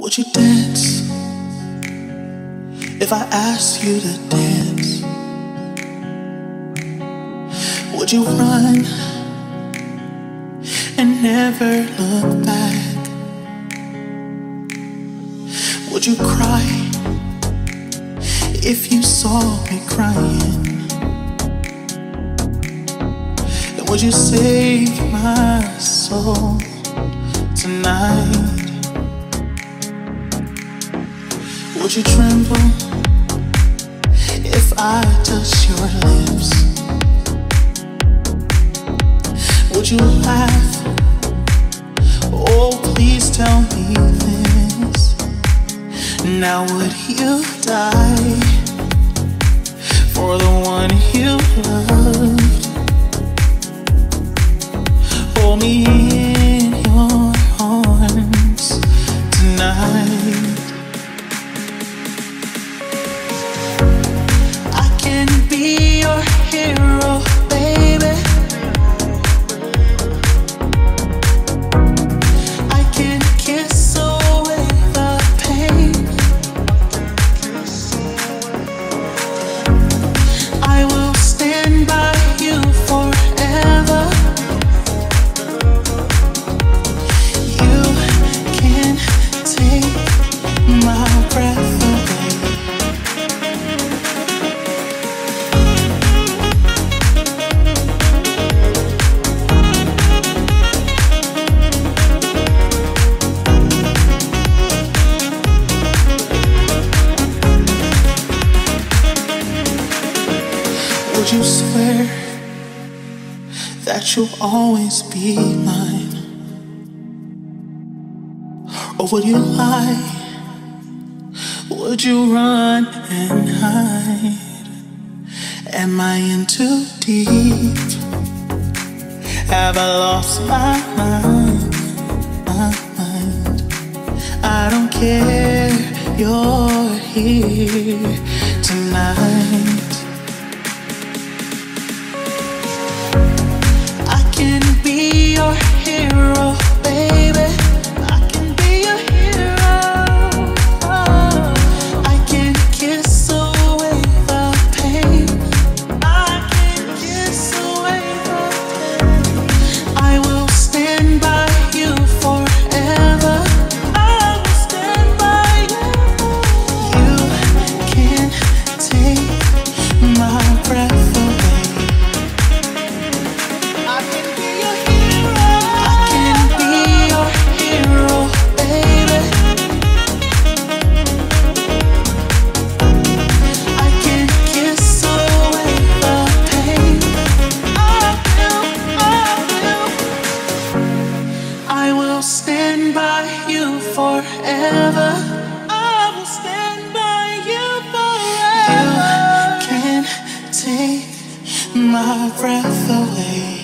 Would you dance if I asked you to dance? Would you run and never look back? Would you cry if you saw me crying? And would you save my soul tonight? Would you tremble if I touch your lips? Would you laugh? Oh, please tell me this. Now, would you die for the one you loved? You swear that you'll always be mine? Or would you lie? Would you run and hide? Am I in too deep? Have I lost my mind? My mind? I don't care, you're here tonight. Forever. I will stand by you forever. You can't take my breath away.